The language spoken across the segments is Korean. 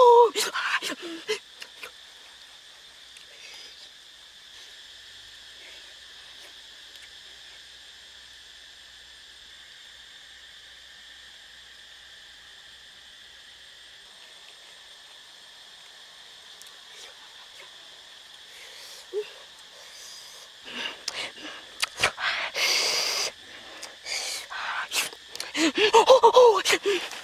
Oh, oh, oh.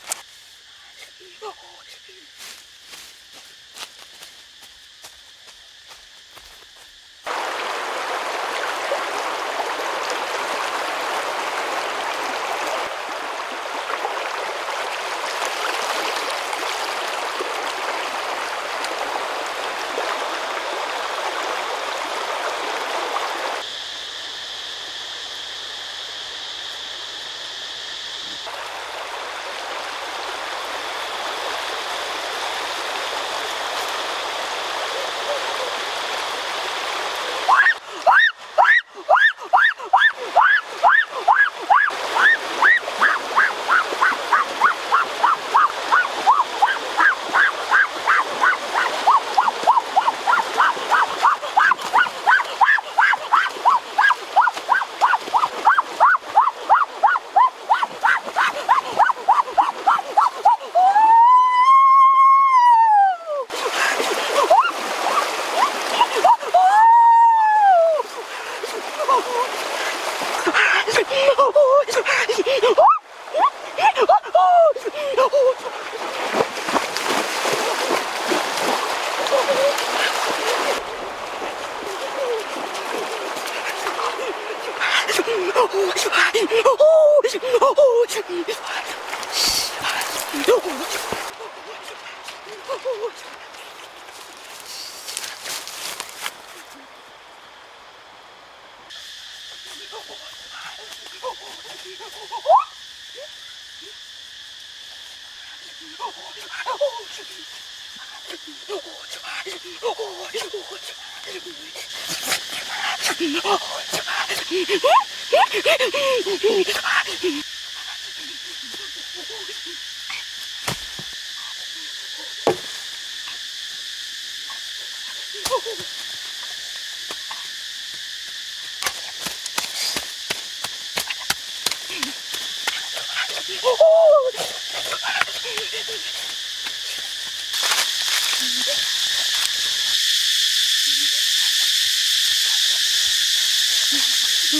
Oh,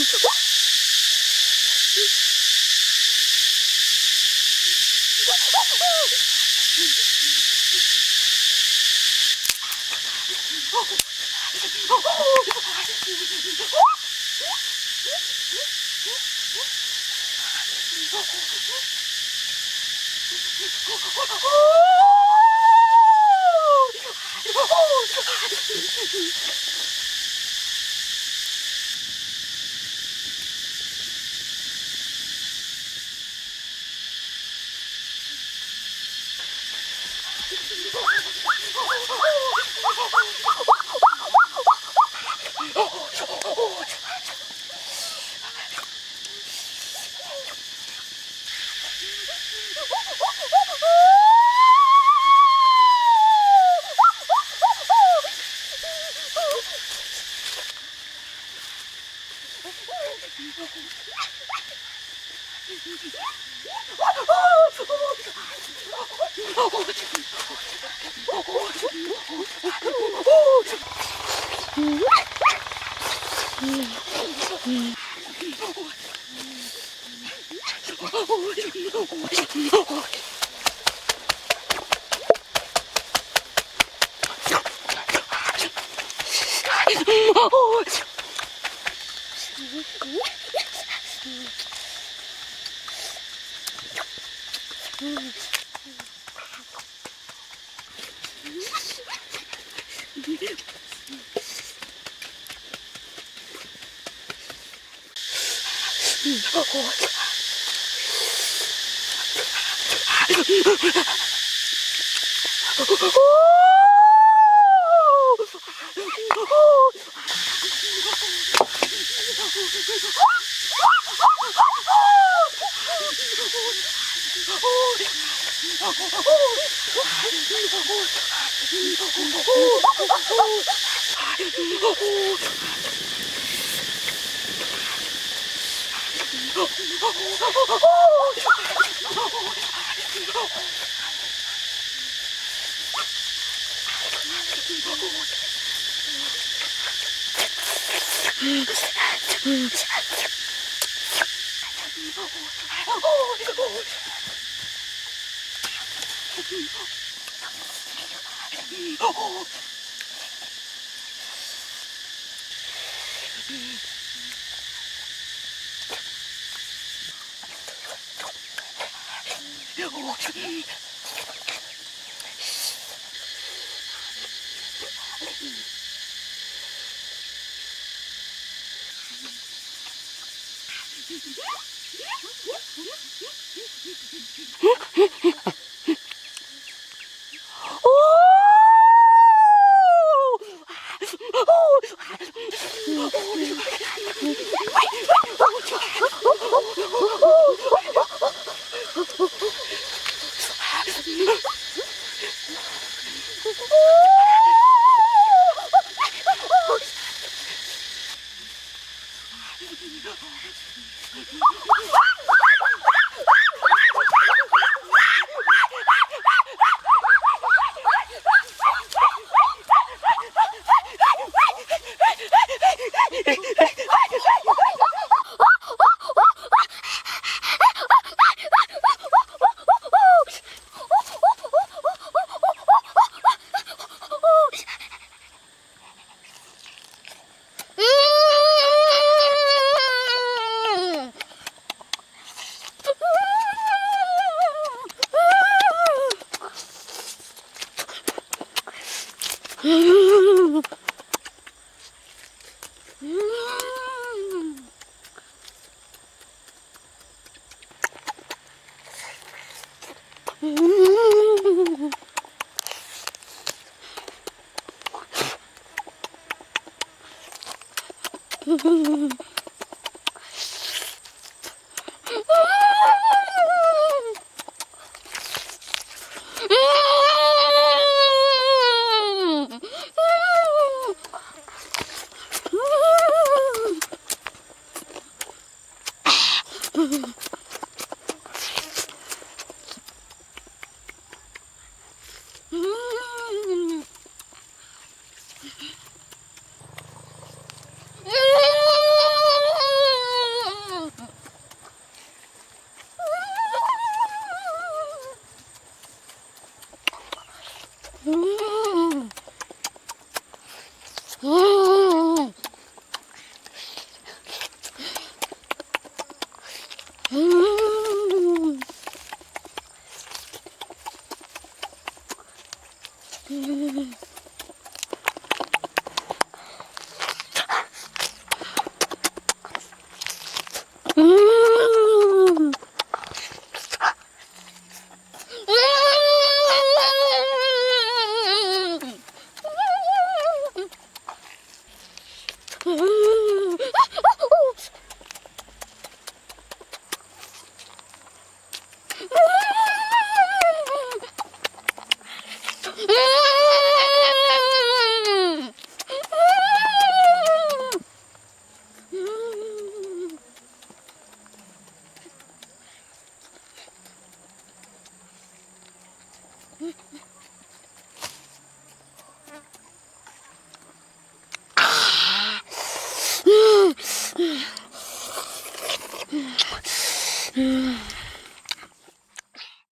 Oh! Oh! Oh! Oh, Yeah. 음. Oh. Mm.